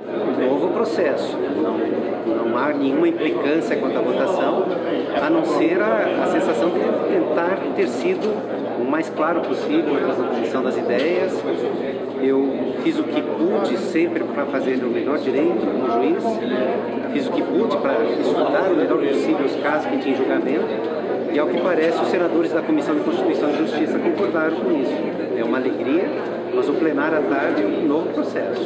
Um Novo processo, não, não há nenhuma implicância quanto à votação, a não ser a, a sensação de tentar ter sido o mais claro possível na transposição das ideias. Eu fiz o que pude sempre para fazer o melhor direito como juiz, fiz o que pude para estudar o melhor possível os casos que tinha em julgamento e, ao que parece, os senadores da Comissão de Constituição e Justiça concordaram com isso. É uma alegria, mas o plenário à tarde é um novo processo.